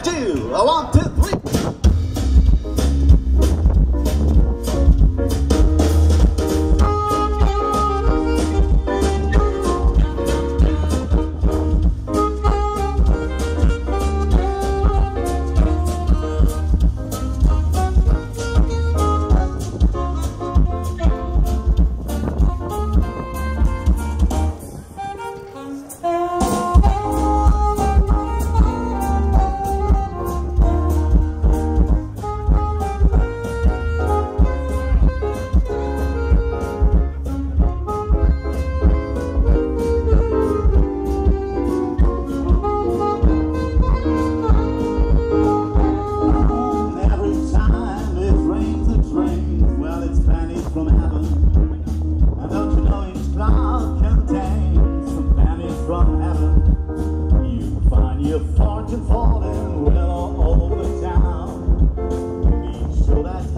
I two, a one, two.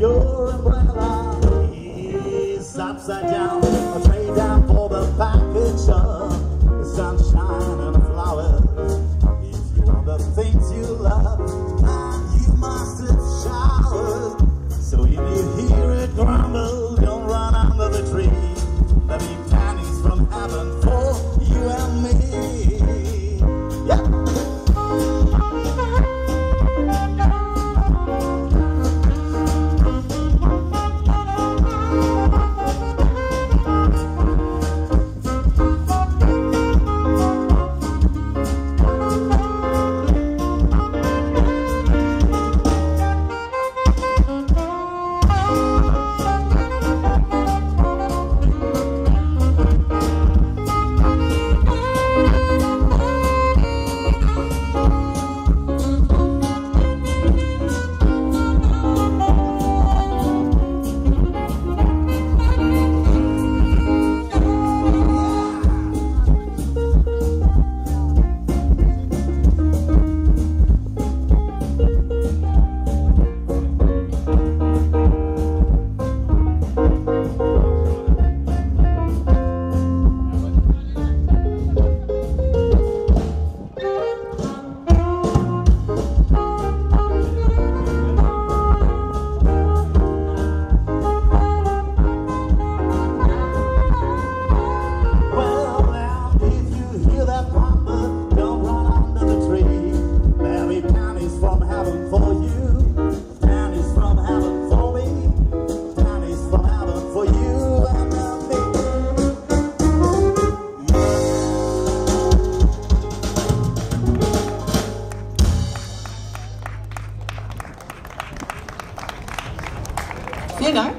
You're umbrella is upside down. you know.